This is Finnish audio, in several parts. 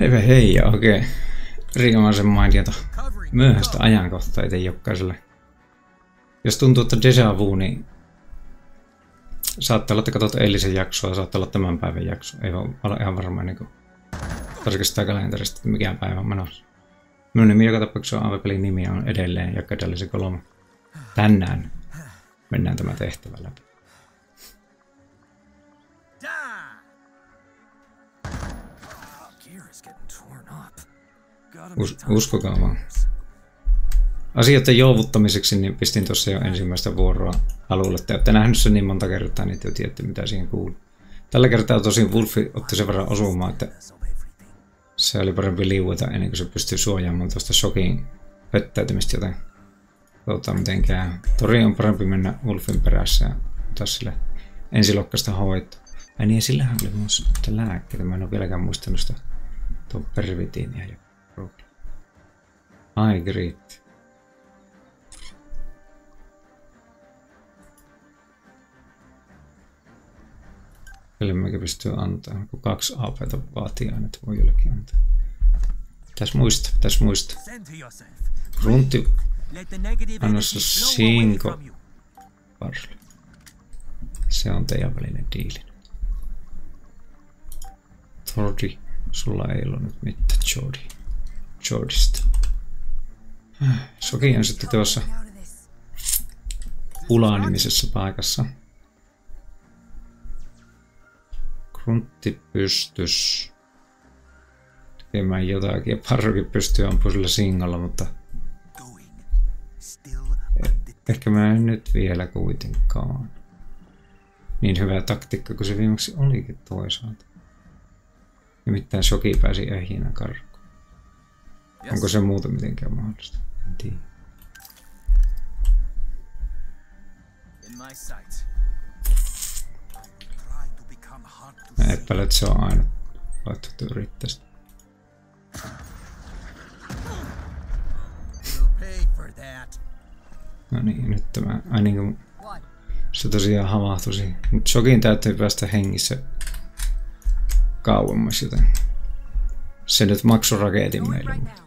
Hei hei ja oikein okay. rikomaisen mainiota myöhäistä ajankohtaa itse jokaiselle. Jos tuntuu, että deja vu, niin saattaa olla, että katsot eilisen jaksoa, saattaa olla tämän päivän jakso. Ei ole ihan varma niin kuin tarkistaa kalenterista, että mikä päivä on menossa. Minun nimi joka tapauksessa on AV-pelin nimi on edelleen Jakkadallisen kolme. Tänään mennään tämä tehtävä läpi. Us uskokaa vaan. Asioiden jouvuttamiseksi niin pistin tuossa jo ensimmäistä vuoroa alulle. Te olette nähnyt sen niin monta kertaa, niin te tiedätte mitä siihen kuuluu. Tällä kertaa tosin Wolfi otti sen verran osumaan, että se oli parempi liueta ennen kuin se pystyi suojaamaan tuosta shokin höttäytymistä, joten katsotaan mitenkään. Tori on parempi mennä Wolfin perässä ja ottaa sille ensilokkasta hoitoa. Ai niin, sillähän oli myös lääkkeitä. Mä en ole vieläkään muistanut sitä tuon pervitiinia ja Ai, great. Mekin pystyy antaa, kun kaksi APta vaatii aina, että voi jollekin antaa. Pitäis muista, pitäis muista. Runti annossa sinko parli. Se on teidän välinen diili. Tordi, sulla ei ollut nyt mitään Jordi. Jordista. Soki on sitten tuossa Pula-nimisessä paikassa. Gruntti pystys tekemään jotakin ja Parrokin pystyy ampumaan sillä singolla, mutta ehkä mä en nyt vielä kuitenkaan. Niin hyvä taktiikka kuin se viimeksi olikin toisaalta. Nimittäin Soki pääsi ähinä karkuun. Onko se muuta mitenkään mahdollista? En tiedä. Mä epäilen, että se on aina laitettu yrittäjästä. No niin, nyt tämä, ai niin kuin se tosiaan havahtuisi. Mutta shokin täytyy päästä hengissä kauemmas, joten se nyt maksoi raketin meille. Mutta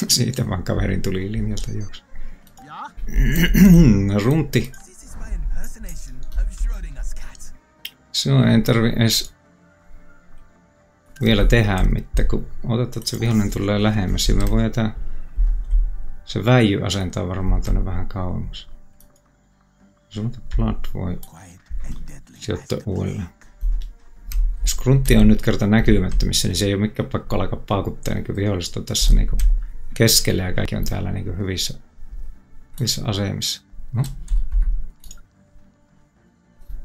siitä vaan kaverin tuli linjalta juoksu. Runti. On, en tarvi edes vielä tehdä mitään, kun otetaan, että se vihollinen tulee lähemmäs ja me voi jätä se väijy asentaa varmaan tuonne vähän kauemmas. Suunta Blood voi sijoittaa uudelleen. Jos gruntti on nyt kerta näkymättömissä, niin se ei ole mikään pakko alkaa paakuttaa niin vihollista tässä niin keskellä ja kaikki on täällä niin hyvissä, hyvissä asemissa. No.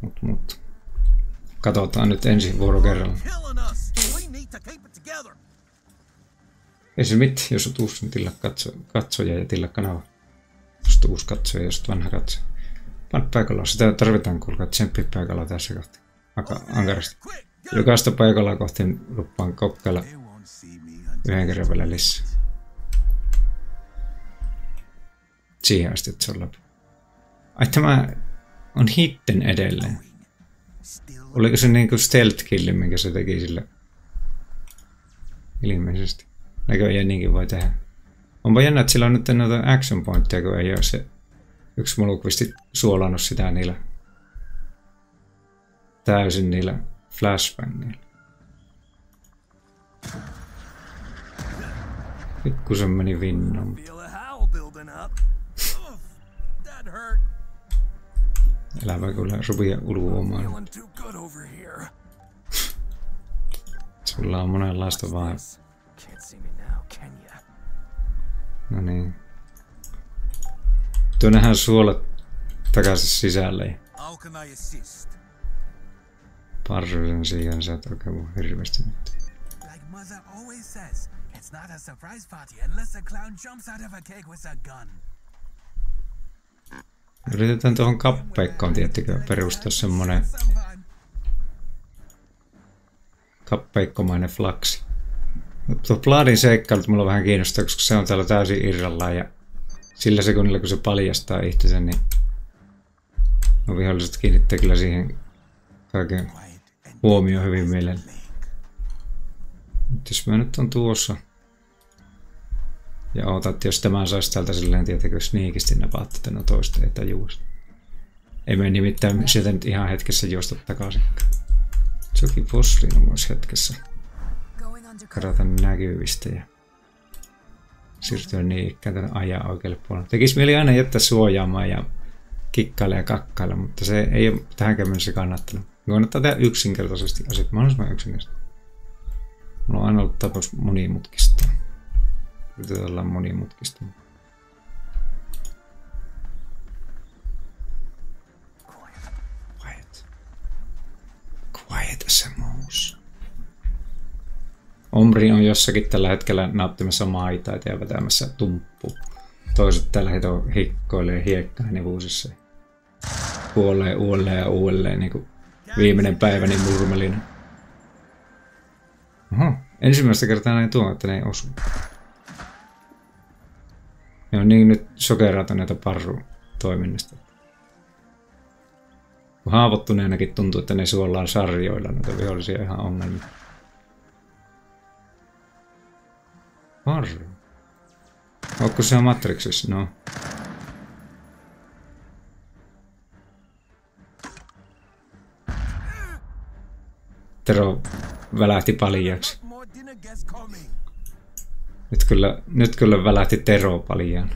Mut, mut. Katsotaan nyt ensin vuoro kerralla. Ei se mit, jos on uusi tilla katso, katsoja ja tilla kanava. Jos on uusi katsoja ja jos vanha katsoja. Pan paikalla, sitä tarvitaan kuulkaa tsemppi paikalla tässä kohti. Aika ankarasti. Jokaista paikalla kohti luppaan kokkailla yhden kerran vielä lisää. Siihen asti, että se on läpi. Ai tämä on hitten edelleen. Oliko se niinku stealth killi, minkä se teki sille? Ilmeisesti. Näköjään niinkin voi tehdä. Onpa jännä, että sillä on nyt noita action pointteja, kun ei ole se yksi mulukvisti suolannut sitä niillä täysin niillä flashbangilla. Pikkusen meni vinnon. Elävä kyllä rupia ulvoamaan. Sulla on monenlaista vaan. No niin. Tuo nähdään suolet takaisin sisälle. Parsuisen siihen sä et oikein voi hirveästi nyt. Like mother always says, it's not a surprise party unless the clown jumps out of a cake with a gun. Yritetään tuohon kappeikkoon, tiettikö, perustaa semmonen kappeikkomainen flaksi. Tuo Bladin seikkailut mulla vähän kiinnostaa, koska se on täällä täysin irrallaan ja sillä sekunnilla kun se paljastaa itsensä, niin no viholliset kiinnittää kyllä siihen kaiken huomioon hyvin mielellä. Jos mä nyt on tuossa ja ootat, jos tämä saisi täältä silleen, tietenkin sniikisti napaatte, että no toista ei tajua. Ei me nimittäin sieltä nyt ihan hetkessä juosta takaisin. Joki fosliin voisi hetkessä karata näkyvistä ja siirtyä niin ikään tänne ajaa oikealle puolelle. Tekisi mieli aina jättää suojaamaan ja kikkailla ja kakkailla, mutta se ei ole tähänkään mennessä kannattanut. Kannattaa tehdä yksinkertaisesti asiat mahdollisimman yksinkertaisesti. Mulla on aina ollut tapaus monimutkista. Yritetään monimutkista. Quiet. Quiet as a mouse. Omri on jossakin tällä hetkellä nauttimassa maitaita ja vetämässä tumppu. Toiset tällä hetkellä hikkoilee hiekkaa nivuusissa. Kuolee uudelleen ja uudelleen niin kuin viimeinen päivä niin murmelina. Oho, ensimmäistä kertaa näin tuo, että ne ei osu. Ne on niin nyt sokerautuneita parru toiminnasta. Haavoittuneenakin tuntuu, että ne suollaan sarjoilla noita vihollisia ihan ongelmia. Parru. Onko se Matrixissa? No. Tero välähti paljaksi. Nyt kyllä, nyt kyllä välähti Tero paljaan.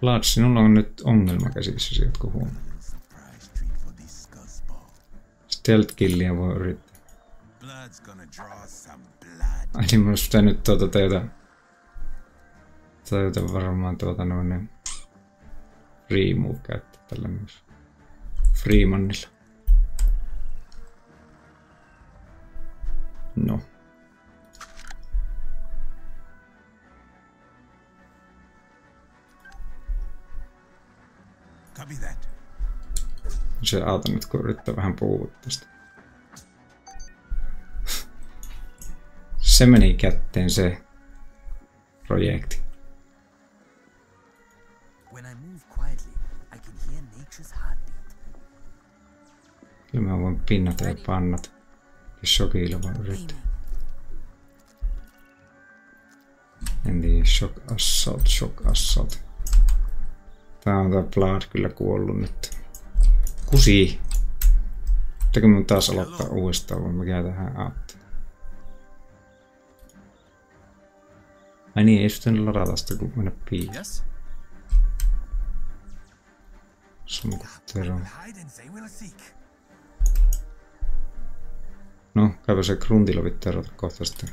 Blood, sinulla on nyt ongelma käsissä, sieltä huomioon. Stealth killia voi yrittää. Ai niin, mun pitää nyt tuota teitä... Tajuta varmaan tuota noin... Free move käyttää tällä myös. Freemanilla. No. Se auta nyt, kun yrittää vähän puhua tästä. se meni kätteen se projekti. Kyllä mä voin pinnata ja pannata. Shockilla vaan yrittää. En tiedä, shock assault, shock assault. Tää on tää Blood kyllä kuollut nyt. Kusi! Pitääkö mun taas aloittaa uudestaan, vai mikä tähän auttaa? Ai niin, ei sitten ladata sitä, kun mennä piiloon. Sumkuttero. No, käypä se gruntilla vittu erota kohta sitten.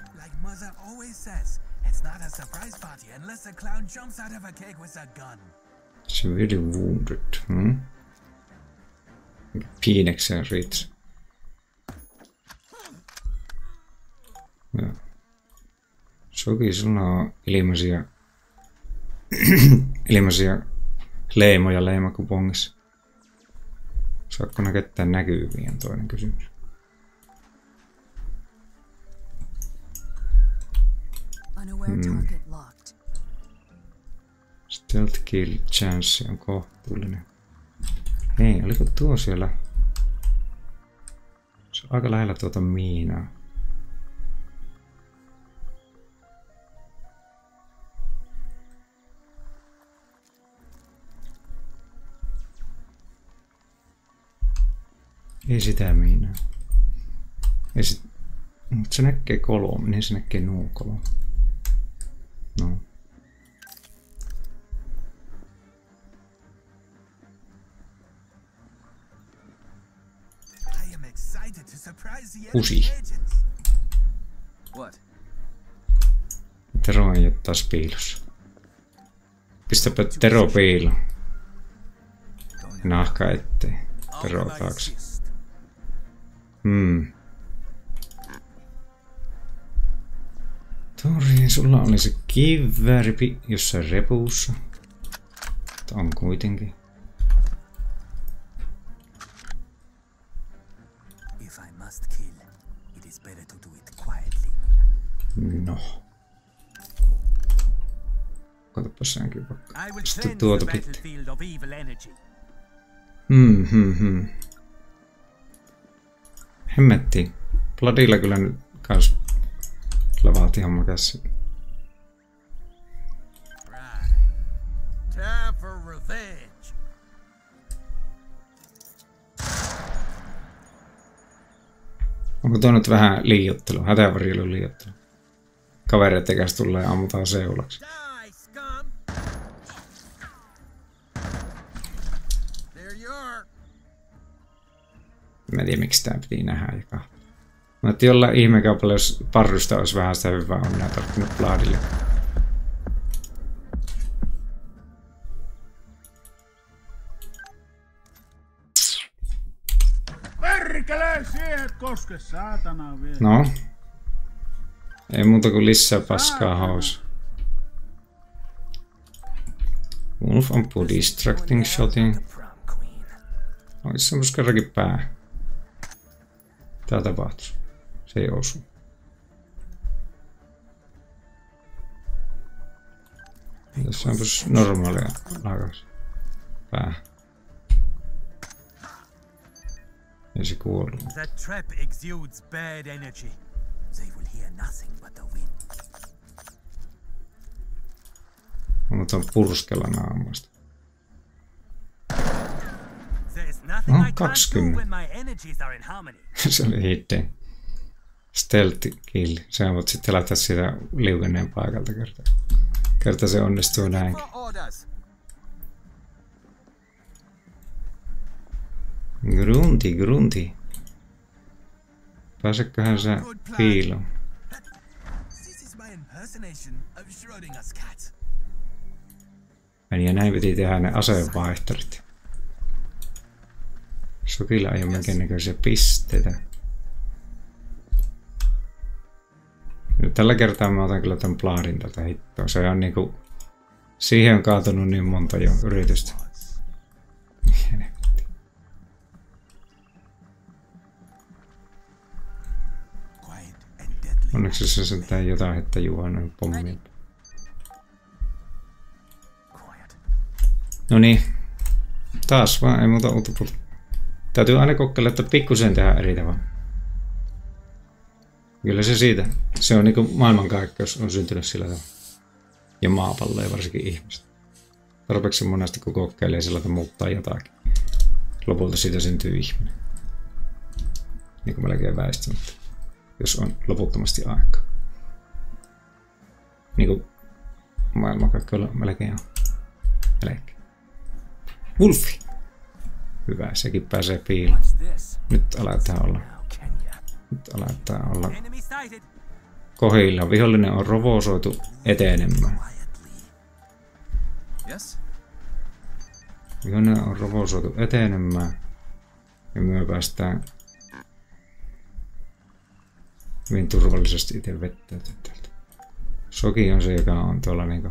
Severely wounded. Hmm? Piinekseen riittäisi. Joo. Soki, on ilmaisia, ilmaisia leimoja leimakupongissa. Saatko näkettää näkyviä on toinen kysymys. Hmm. Stealth kill chance on kohtuullinen. Hei, oliko tuo siellä? Se on aika lähellä tuota miinaa. Ei sitä miinaa. Ei sit... Mutta se näkee kolme, niin se näkee nuo kolme. No. Kusi. Tero on taas piilossa. Pistäpä Tero piilo. Nahka ettei. Tero taakse. Hmm. Tori, sulla oli se kivääri jossain repuussa. On kuitenkin. No. Katsopas senkin vaikka. Sitten tuota pitää. Hmm, hmm, hmm. Hemmetti. Bloodilla kyllä nyt kans. Time for revenge. Onko tuo nyt vähän liiottelu, hätävarjelu liiottelu? Kavereiden kanssa tulee ja ammutaan seulaksi. Mä en tiedä miksi tää piti nähdä joka. Mä että jollain ihmekaupalla, jos parrysta olisi vähän sitä hyvää onnea tarttunut Bladille. Perkele, siihen koske, saatana vielä. No. Ei muuta kuin lisää paskaa haus. Wolf ampuu distracting shotin. Olisi semmos kerrankin pää. Tää tapahtuu. Se ei osu. Tässä on pys normaalia lakas. Pää. Ja se kuoli. That trap exudes bad energy. They will hear nothing but the wind. Mutta on purskella naamasta. Do 20. when my energies are in harmony. se oli hidden. Stealth kill. Sä voit sitten laittaa sitä liukenneen paikalta kertaa. Kerta se onnistuu näin. For orders. Grunti, grunti. Schrödinger's cat. Meni ja näin piti tehdä ne aseenvaihtorit. Sukilla ei ole minkäännäköisiä pisteitä. Nyt tällä kertaa mä otan kyllä tämän plaadin tältä hittoa. Se on niinku... Siihen on kaatunut niin monta jo yritystä. Onneksi se sentään jotain, että noin pommiin. No niin. Taas vaan, ei muuta uutta. Täytyy aina kokeilla, että pikkusen tehdään eri tavalla. Kyllä se siitä. Se on niinku maailmankaikkeus on syntynyt sillä tavalla. Ja maapallo ja varsinkin ihmiset. Tarpeeksi monesti kun kokeilee sillä tavalla muuttaa jotakin. Lopulta siitä syntyy ihminen. Niin kuin melkein väistämättä. Jos on loputtomasti aikaa. Niin kuin maailmankaikkeudella melkein on. Melkein. Wolfi! Hyvä, sekin pääsee piiloon. Nyt aletaan olla, nyt aletaan olla kohilla. Vihollinen on rovosoitu etenemään. Vihollinen on rovosoitu etenemään. Ja me päästään hyvin turvallisesti itse vettä täältä. Soki on se, joka on tuolla niinku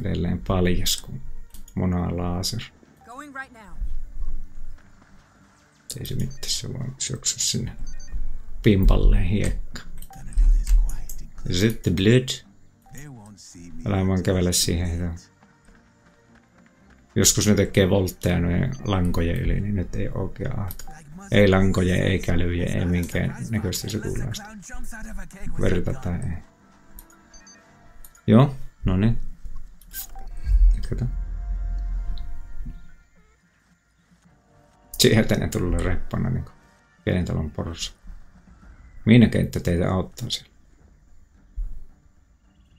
edelleen paljas kuin Mona Laser. Ei se mitään, se voi juoksua sinne pimpalleen hiekka. Sitten Blood. Älä vaan kävele siihen hitaan. Joskus ne tekee voltteja noin lankojen yli, niin nyt ei oikea aika. Ei lankoja, ei kälyjä, ei minkään näköistä sukulaista. Verta tai ei. Joo, no niin. Kato. Sieltä ne tulee reppana niinku pientalon porossa. Minä kenttä teitä auttaa siellä.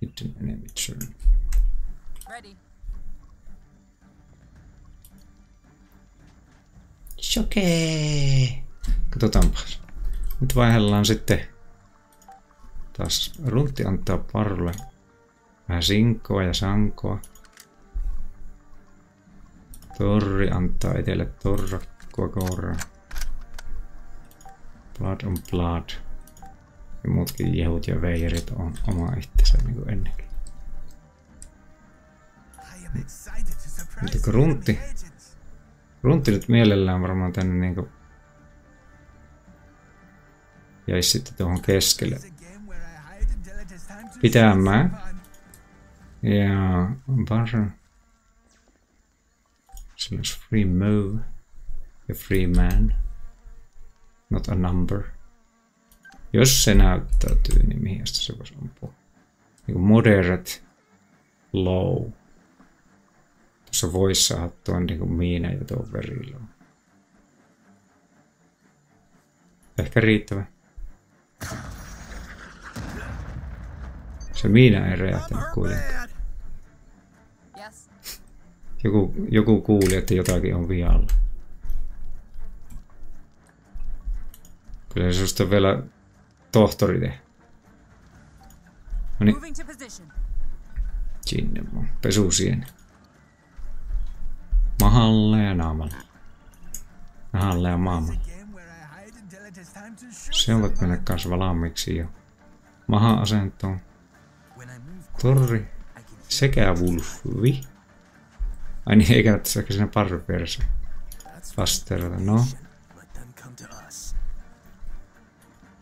Hidden enemy turn. Ready. Shokee! Katsotaanpas. Nyt vaihdellaan sitten taas runtti antaa parulle vähän sinkoa ja sankoa. Torri antaa itselle torrakkua kouraa. Blood on blood. Ja muutkin jehut ja veijerit on oma itsensä niin kuin ennenkin. I am excited to surprise Mutta gruntti. Nyt mielellään varmaan tänne niinku jäisi sitten tuohon keskelle pitämään. Ja Barra. Sillä olisi free move ja free man. Not a number. Jos se näyttäytyy, niin mihin se voisi ampua? Niin moderate, low. Tuossa voisi saada tuon niin kuin miina ja tuon very low. Ehkä riittävä. Se miina ei räjähtänyt kuitenkaan. Joku, joku kuuli, että jotakin on vialla. Kyllä se susta vielä tohtori tee. No niin, sinne vaan. Pesusien. Until it is time to shoot. Se ovat mennä kanssa valmiiksi jo. I move Torri. Sekä Wolfi. Ai niin, eikä tässä siinä. That's Vasterata, no.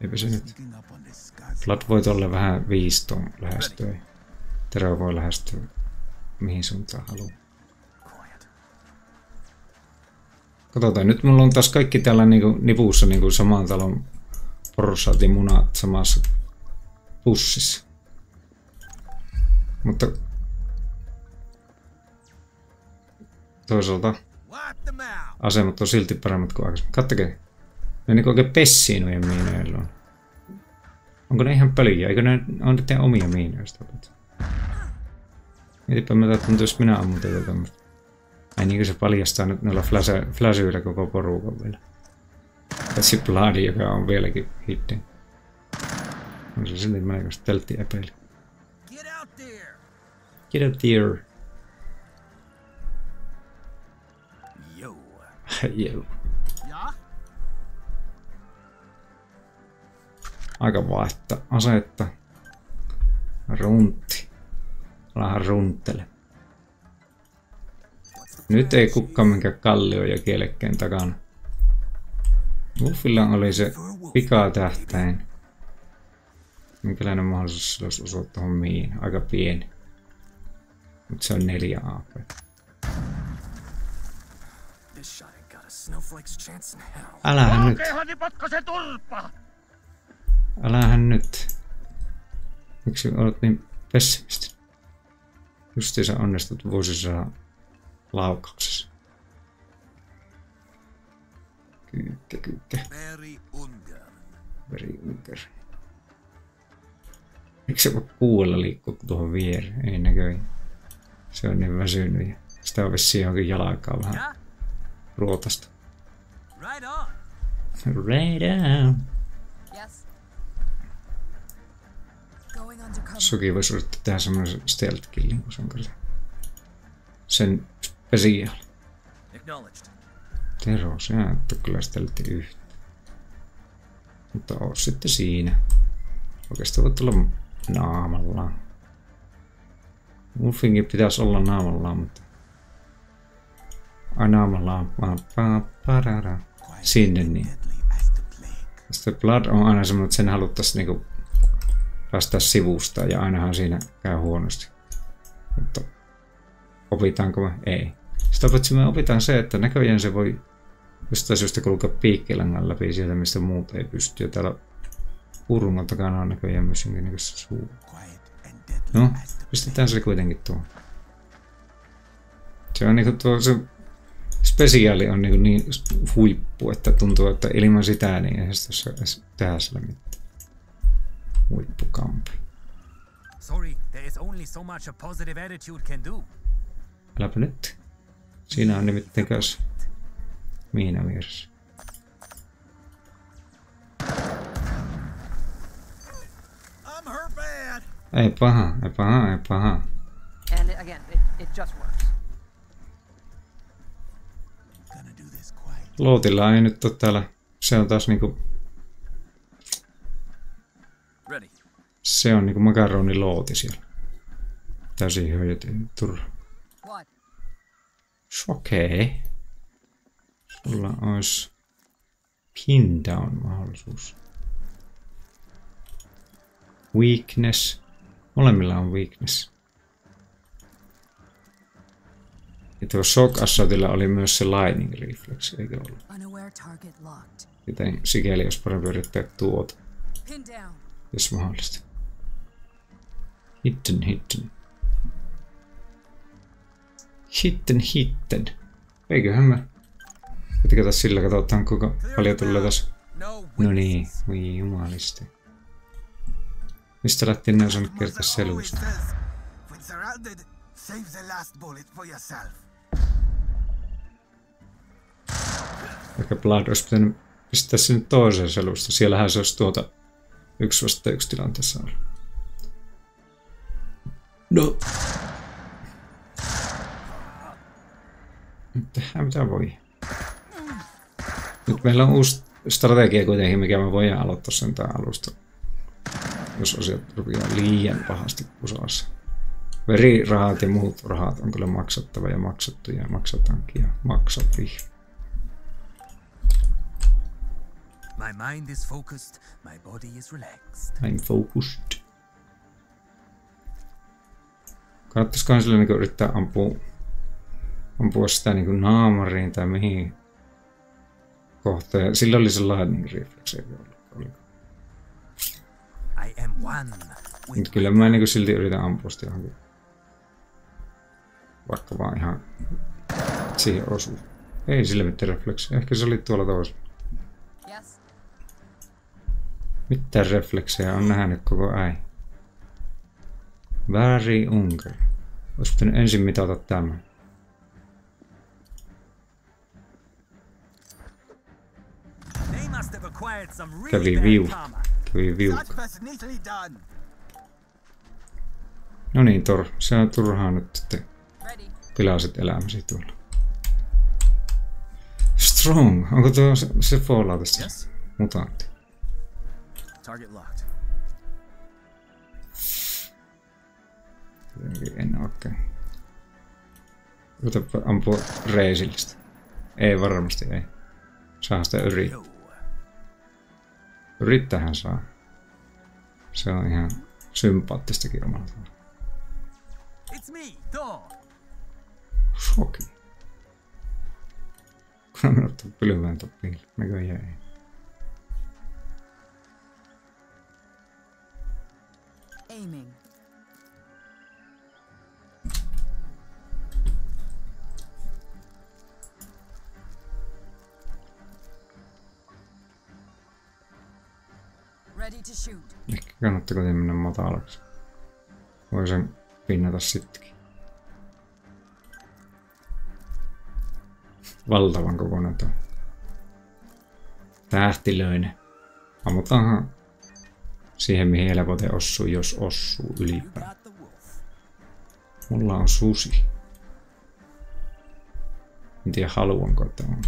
Eipä se nyt. Blood voi olla vähän viistoon lähestyä. Tero voi lähestyä mihin suuntaan haluaa. Katsotaan, nyt mulla on taas kaikki täällä niinku nipussa niinku saman talon porsat ja munat samassa pussissa. Mutta toisaalta asemat on silti paremmat kuin aikaisemmin. Kattokaa. Ne niinku oikein pessii noiden miinoilla on. Onko ne ihan pöliä? Eikö ne on niiden omia paitsi? Mietipä mitä tuntuu, jos minä ammun tätä tämmöstä. Ai niinkö se paljastaa nyt noilla flashyillä koko porukan vielä. Paitsi Bloody, joka on vieläkin hidden. On se silti melko steltti epäili. Get out there. Get up there. Yo. Ja? Aika vaihtaa asetta. Runtti. Alahan runttele. Nyt ei kukaan minkään kallio ja kielekkeen takana. Wolfilla oli se pikatähtäin. Minkälainen mahdollisuus olisi osua tuohon miin? Aika pieni. Mutta se on neljä AP. Älähän nyt. Älähän nyt. Miksi olet niin pessimistä? Justiinsa onnistut vuosisadan laukauksessa. Kyykkä, kyykkä. Very. Veri ympäri. Miksi se voi kuulla liikkua tuohon viereen? Ei näköjään. Se on niin väsynyt ja sitä on vissiin johonkin jalkaan vähän Yeah? ruotasta. Right on. Right on. Yes. Suki voisi yrittää tehdä semmoisen stealth killin, kun se on kyllä sen Acknowledged. Tero, sinä et ole kyllä stealthi yhtä. Mutta oo sitten siinä. Oikeastaan voit olla naamallaan. Wolfingin pitäisi olla naamallaan, mutta... Ai naamallaan, vaan pa, parara. Sinne niin. Sitten Blood on aina semmoinen, että sen haluttaisiin niinku päästä sivusta ja ainahan siinä käy huonosti. Mutta opitaanko me? Ei. Sitä paitsi me opitaan se, että näköjään se voi jostain syystä kulkea piikkilangan läpi sieltä, mistä muut ei pysty. Ja täällä urungon takana on näköjään myös jonkinnäköistä suu. No, pistetään se kuitenkin tuohon. Se on niinku tuo se spesiaali on niinku niin huippu, että tuntuu, että ilman sitä niin sitä saa edes tehdä sillä mitään. Huippukampi. Sorry, there is only so much a positive attitude can do. Äläpä nyt. Siinä on nimittäin bad. Ei paha, ei paha, ei paha. And it- again, it, it just works. Gonna do this quiet. Lootilla ei nyt ole täällä. Se on taas niinku, Ready. se on niinku makaronilooti siellä. Täysin hyödytön turha. Okei. Sulla olisi pin down mahdollisuus. Weakness. Molemmilla on weakness. Ja tuo shock assaultilla oli myös se lightning reflex, eikö ollut? Joten sikäli olisi parempi yrittää tuota. Jos mahdollista. Hidden, hidden. Hidden, hidden. Eiköhän me jatketaan sillä, katsotaan kuinka paljon tulee tässä. No No niin, voi jumalisti. Mistä lähtien ne osannut kertoa for yourself. Ehkä Blood olisi pitänyt pistää sinne toiseen selusta. Siellähän se olisi tuota yksi vasta yksi tilanteessa ollut. No. Tehdään mitä voi. Nyt meillä on uusi strategia kuitenkin, mikä me voidaan aloittaa sen tää alusta. Jos asiat rupeaa liian pahasti pusoassa. Verirahat ja muut rahat on kyllä maksattava ja maksattu ja maksatankin ja maksattiin. My mind is focused, my body is relaxed. I'm focused. Kannattaisikohan sille niin yrittää ampua, ampua sitä niin naamariin tai mihin kohtaan. Sillä oli se lightning reflex, eikö ollut? Oliko? I am one Mutta kyllä mä niin silti yritän ampua sitä johonkin. Vaikka vaan ihan siihen osuu. Ei sillä mitään refleksiä. Ehkä se oli tuolla toisella. Yes. Mitään refleksejä on nähnyt koko äi. Very Unger. Olisi pitänyt ensin mitata tämän. That was neatly done. No niin, Tor. Se on turhaa nyt sitten pilasit elämäsi tuolla. Strong. Onko tuo se, se Falloutista? Yes. Mutantti. Target locked. En oikein. Yritänpä ampua reisillistä. Ei varmasti, ei. Saa sitä yrittää. Yo. Yrittähän saa. Se on ihan sympaattistakin omalla tavalla. It's me, Thor. Shoki. Kun on mennyt tuon pylvään toppiin. Näköjään ei. Aiming. Ehkä kannattaa kuitenkin mennä matalaksi. Voi sen pinnata sittenkin. Valtavan kokoinen tuo. Tähtilöinen. Ammutaanhan siihen mihin helpoten osuu, jos osuu ylipäätään. Mulla on susi. En tiedä haluanko, että on.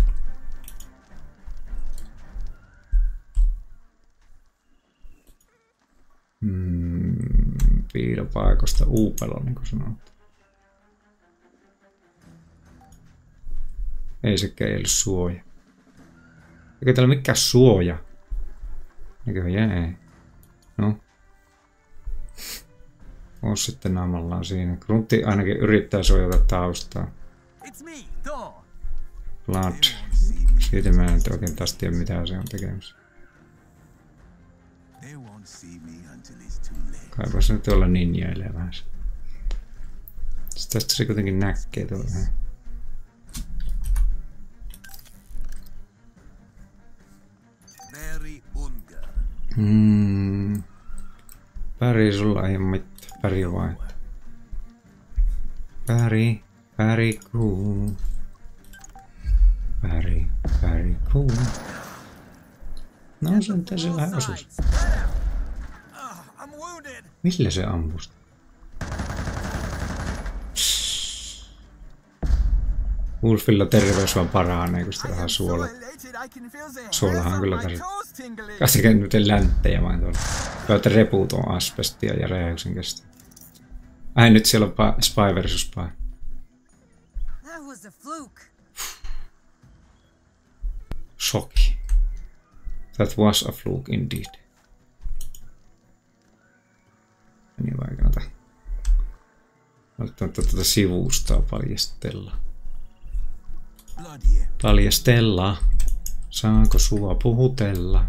Mm, piilopaikosta uupelo, niin kuin sanottu. Ei sekään ei ollut suoja. Eikö täällä mikään suoja? Näköjään ei. No. On sitten naamallaan siinä. Gruntti ainakin yrittää suojata taustaa. Blood. Siitä mä en oikein taas tiedä mitä se on tekemässä. They won't see me until it's too late. Kaipa se nyt olla ninjailee vähän. Sitten tästä se kuitenkin näkee tuolla. Unger. Mm. Päri sulla ei oo mitään. Päri vain. Päri. Päri kuu. Päri. Päri kuu. No se mitä se vähän osuus. Millä se ampus? Wolfilla terveys vaan paranee, kun sitä vähän suola. Suolahan kyllä tässä. Käsikä nyt länttejä vain tuolla. Pöytä reput on asbestia ja räjäyksen kestä. Ai nyt siellä on Spy versus Spy. Shokki. That was a fluke indeed. Niin vai kannata välttämättä tätä sivustaa paljastella. Paljastella. Saanko sua puhutella?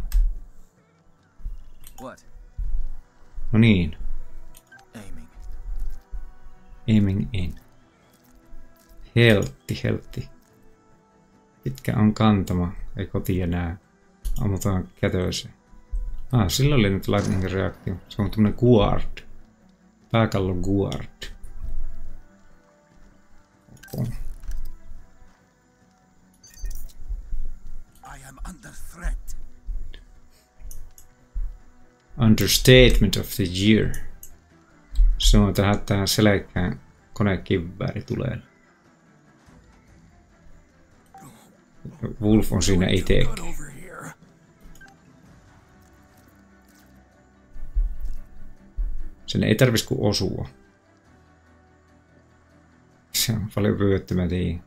No niin, Aiming. aiming in. Heltti, heltti. Pitkä on kantama, ei koti enää. Ammutaan kätöiseen. Ah, sillä oli nyt lightning reaktio. Se on tämmönen guard. Guard. I am under threat. Understatement of the year. Se on tähän, tähän selkään konekivääri tulee. Wolf on siinä itsekin. Sen ei tarvis kuin osua. Se on paljon pyydetty, mä tiedän.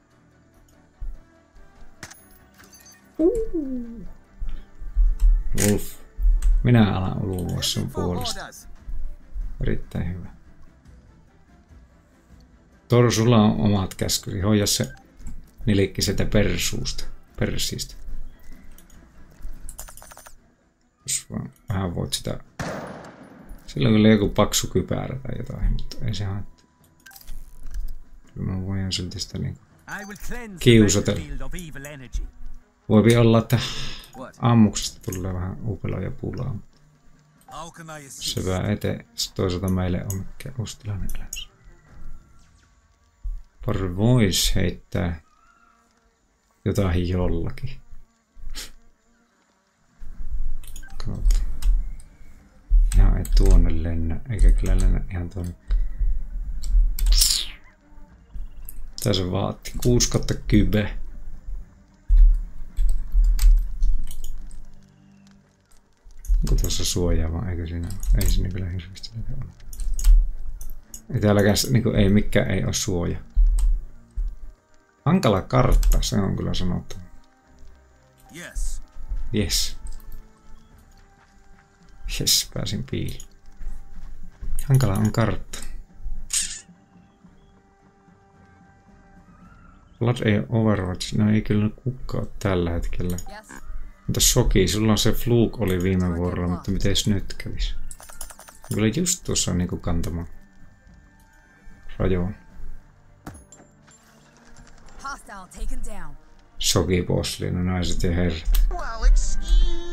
Wolf. Minä alan ulua sun puolesta. Erittäin hyvä. Toru, sulla on omat käskysi. Hoida se nilikki sieltä persuusta. Persiistä. Jos vaan vähän voit sitä... Sillä on kyllä joku paksu kypärä tai jotain, mutta ei se haittaa. Kyllä mä voin silti sitä niin... The Kiusatella. Voipi olla, että ammuksesta tulee vähän upelo ja pulaa. Vähän eteen. Toisaalta meille on mikä uusi tilanne elämässä. Pari vois heittää jotain jollakin. Kautta. Ihan ei tuonne lennä, eikä kyllä lennä ihan tuonne. Mitä se vaatti? 6 kautta kybe. Onko tuossa suojaa vai eikö siinä ole? Ei siinä kyllä hirveästi ole. Ei täälläkään, s- niinku, ei mikään ei ole suoja. Hankala kartta, se on kyllä sanottu. Yes. Yes. Yes, pääsin piiliin. Hankala on kartta. Blood ei Overwatch, no ei kyllä kukaan ole tällä hetkellä. Mutta Soki, sulla on se Fluke oli viime vuorolla, mutta miten nyt kävis? Kyllä just tuossa on niinku kantama rajoon. Soki Bossli, no naiset ja herrat. Well, excuse me,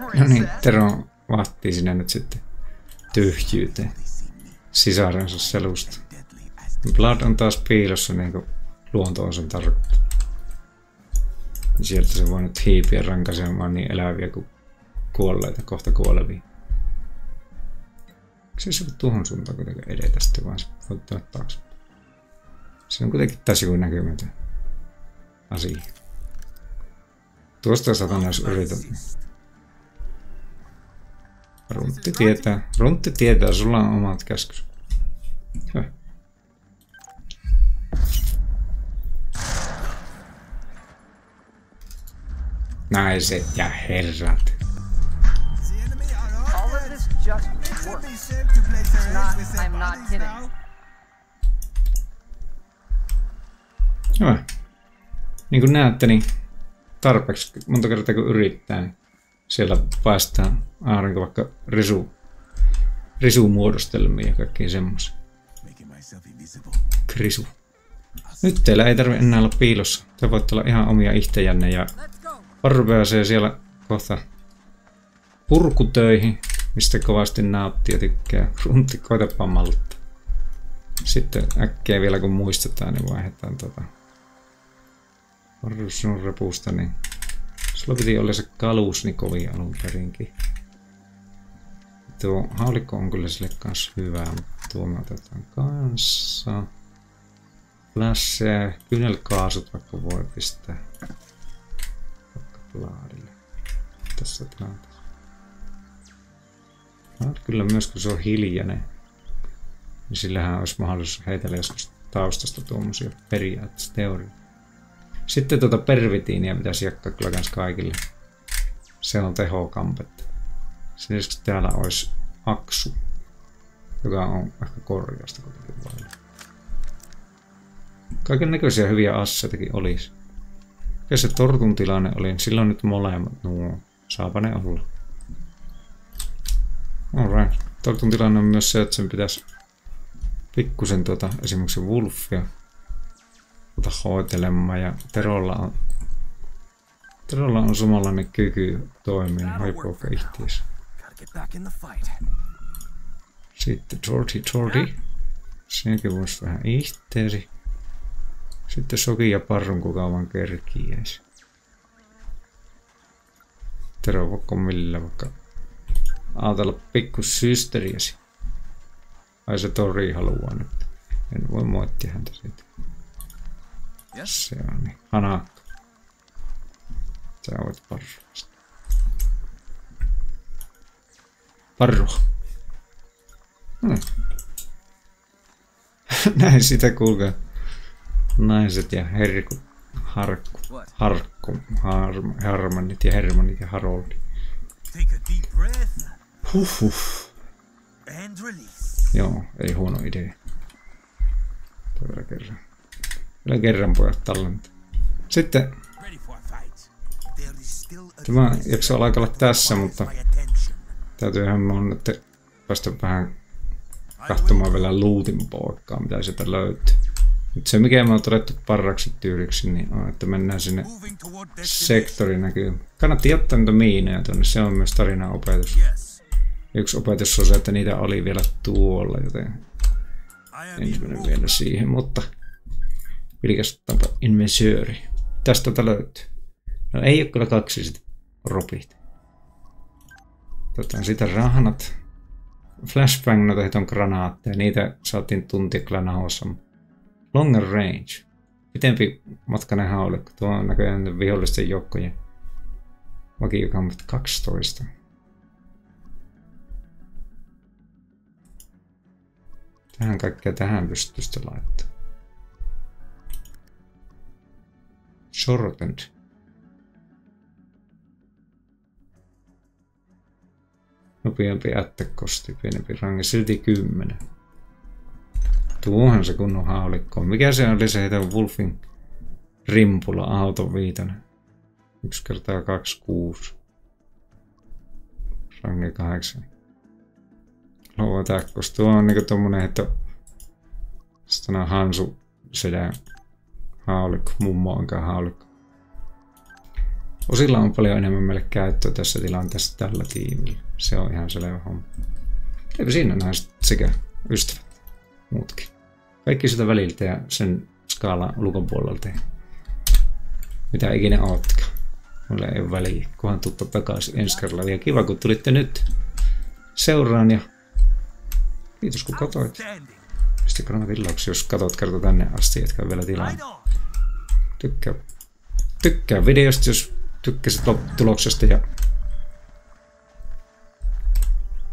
No niin. Tero vahtii sinne nyt sitten tyhjyyteen sisarensa selusta. Blood on taas piilossa niinku luonto on sen tarkoittaa. Ja Sieltä se voi nyt hiipiä rankaisemaan niin eläviä kuin kuolleita, kohta kuolevia. Miksi se tuohon suuntaan kuitenkin edetä sitten, vaan se voi tulla taakse. Se on kuitenkin tässä joku näkymätön asia. Tuosta satana jos yrität. Runtti tietää. Runtti tietää, sulla on omat käskys. Höh. Naiset ja herrat. Hyvä. Niin kuin näette, niin tarpeeksi monta kertaa kun yrittää, niin siellä päästään aurinko vaikka risu, risumuodostelmiin ja kaikkiin semmoisiin. Krisu. Nyt teillä ei tarvi enää olla piilossa. Te voitte olla ihan omia ihtejänne ja pääsee siellä kohta purkutöihin, mistä kovasti nauttii ja tykkää. Runtti, koitapa maltta. Sitten äkkiä vielä kun muistetaan, niin vaihdetaan tota Parru sun repusta, niin sulla piti olla se kalus niin kovin alun perinkin. Tuo haulikko on kyllä sille kanssa hyvä, mutta tuo me otetaan kanssa. Flashia, kyynelkaasut vaikka voi pistää vaikka Vladille tässä tilanteessa. No, kyllä myös kun se on hiljainen, niin sillähän olisi mahdollisuus heitellä joskus taustasta tuommoisia periaatteessa teorioita. Sitten tuota pervitiiniä pitäisi jakaa kyllä kans kaikille. Se on tehokampetta. Sen lisäksi täällä olisi aksu, joka on ehkä korjausta kuitenkin vailla. Kaiken näköisiä hyviä asseitakin olisi. Ja se tortun tilanne oli, niin silloin nyt molemmat nuo. Saapa ne olla. Alright. Tortun tilanne on myös se, että sen pitäisi pikkusen tuota, esimerkiksi Wolfia tuota hoitelemaan ja Terolla on Terolla on samanlainen kyky toimia fight. Sitten Jordi Jordi. Senkin voisi vähän ihteesi. Sitten Soki ja Parrun kuka vaan. Tero voiko millä vaikka ajatella pikku systeriäsi. Ai se Tori haluaa nyt. En voi moittia häntä siitä. Yes. Se on niin. Hanakka. Sä voit parrua. Parrua. Hmm. Näin sitä kuulkaa. Naiset ja herkut, harkku, harkku, har, harmanit ja hermanit ja haroldi. Take a deep breath Huhhuh. and release. Joo, ei huono idea. Vielä kerran. Vielä kerran pojat tallentaa. Sitten Tämä jakso alkaa olla tässä, mutta täytyyhän mun nyt päästä vähän katsomaan vielä lootin poikkaa, mitä sieltä löytyy. Nyt se, mikä me on todettu parraksi tyyliksi, niin on, että mennään sinne Moving toward destination. sektori näkyy. Kannatti jättää niitä miinoja tuonne, se on myös tarinan opetus. Yksi opetus on se, että niitä oli vielä tuolla, joten I am en in mene movement. vielä siihen, mutta vilkastetaanpa invensyöri. Tästä tätä löytyy. No ei ole kyllä kaksi sit ropit. Otetaan siitä rahnat. Flashbang, no on granaatteja. Niitä saatiin tuntia kyllä nahossa. Longer range. Pitempi matkainen haulikko. Tuo on näköjään vihollisten joukkojen vakiokammat 12. Tähän kaikkea tähän pystyy sitten laittamaan. Shortened. Nopeampi ättekosti, pienempi range, silti 10. Tuohan se kunnon haulikko. Mikä se oli se heitä Wolfin rimpula auton viitonen? 1 kertaa 2, 6. Range 8. Luova täkkos. Tuo on niinku tommonen, että sitten on Hansu sedän haulikko, mummo onkaan haulikko. Osilla on paljon enemmän meille käyttöä tässä tilanteessa tällä tiimillä. Se on ihan selvä homma. Eipä siinä näin sekä ystävät, muutkin. Kaikki sitä väliltä ja sen skaalan ulkopuolelta. ja Mitä ikinä ootkaan. Mulla ei ole väliä, kunhan tuppa takaisin ensi kerralla. Ja kiva kun tulitte nyt seuraan ja kiitos kun katoit. Pistä granaatillauksia, jos katot kerta tänne asti, etkä vielä tilaa. Tykkää, tykkää videosta, jos tykkäsit lopputuloksesta ja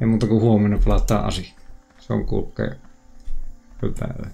ei muuta kuin huomenna palataan asia. Se on kuulkea hyvää.